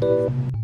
비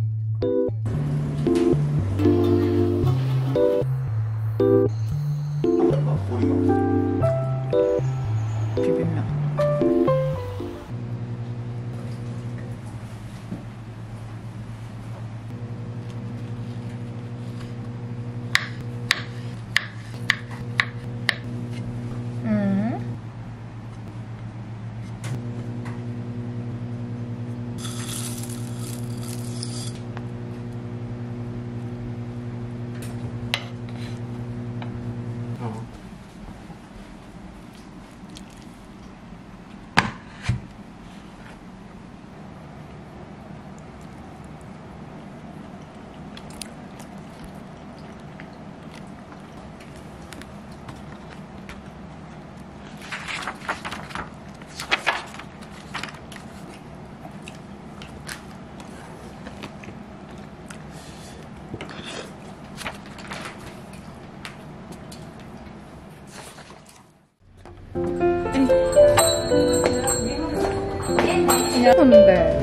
근데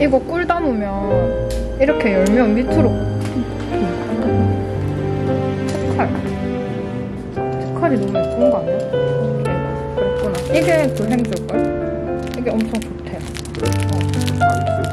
이거 꿀 담으면 이렇게 열면 밑으로 색깔 색깔이 너무 예쁜 거 아니야? 이게 그랬구나 이게 그 행줄걸? 이게 엄청 좋대 어.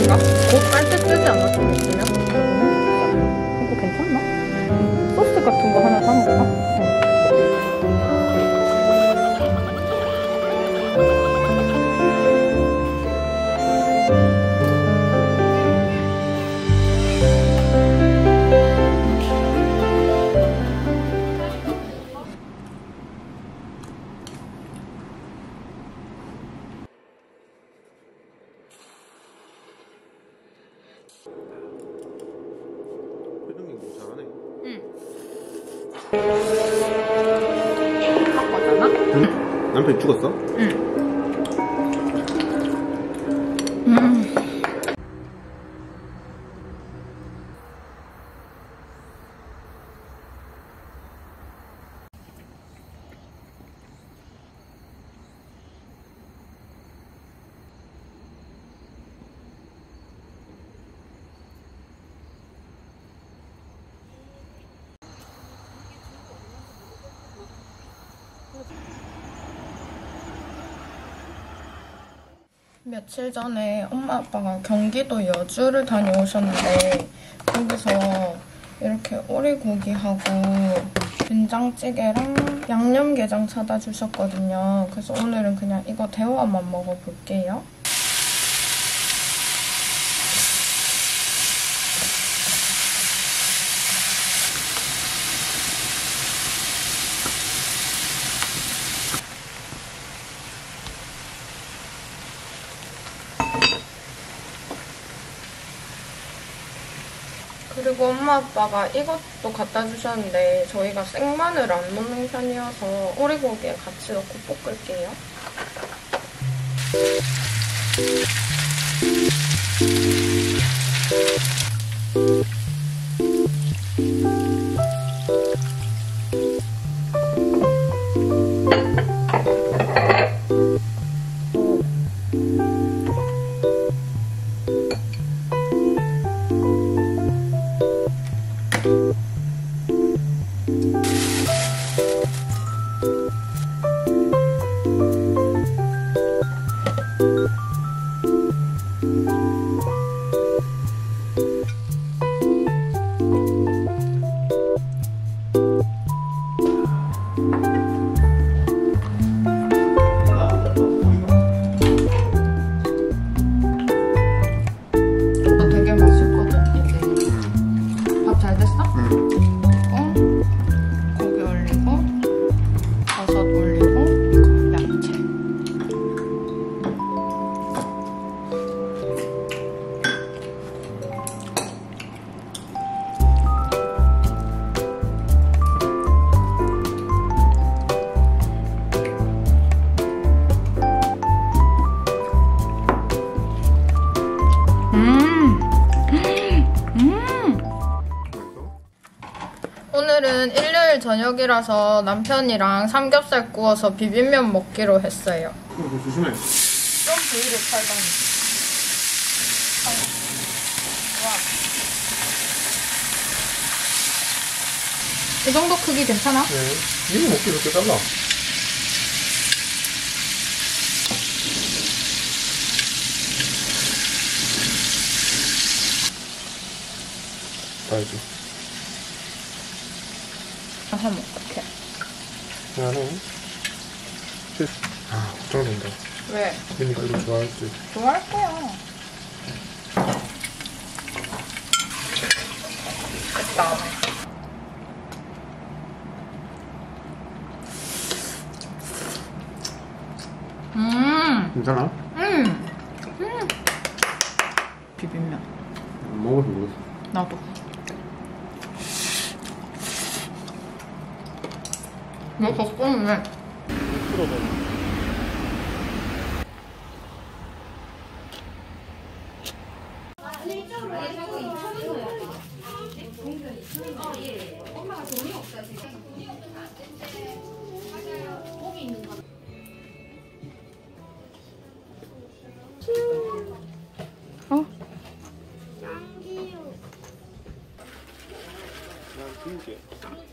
사줄까? 곧깔때 뜨지 않아? 좀 있으면? 이거 괜찮나? 소스 같은 거 하나 사먹을까? 표정이 뭐 잘하네. 바꿔잖아? 응? 남편 죽었어? 음. 며칠 전에 엄마 아빠가 경기도 여주를 다녀오셨는데 거기서 이렇게 오리고기하고 된장찌개랑 양념게장 사다 주셨거든요. 그래서 오늘은 그냥 이거 데워만 먹어볼게요. 그리고 엄마 아빠가 이것도 갖다 주셨는데 저희가 생마늘 안 먹는 편이어서 오리고기에 같이 넣고 볶을게요. 오늘은 일요일 저녁이라서 남편이랑 삼겹살 구워서 비빔면 먹기로 했어요. 조심해. 좀 부위를 팔다니. 와. 이 정도 크기 괜찮아? 네. 이거 먹기 이렇게 잘라. 봐야지. 하면 어떡해. 미안해. 아, 걱정된다. 왜? 그러니까 이거 좋아할지. 좋아할 거야. 됐다. 음, 괜찮아? 음, 음. 비빔면. 안 먹어서 모르겠어. 나도. 너 덕분에 어? 썰어.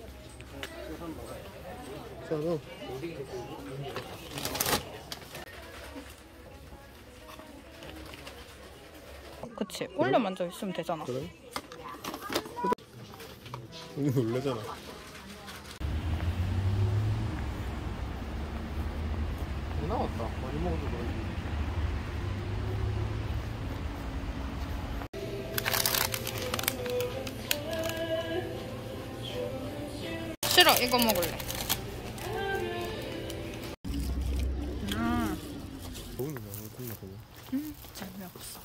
그치. 올려 만져 있으면 되잖아. 그래? 놀래잖아. 뭐 나왔다. 많이 먹어도. 싫어, 이거 먹을래. 좋은 거야, 끝나고. 응, 재미없어.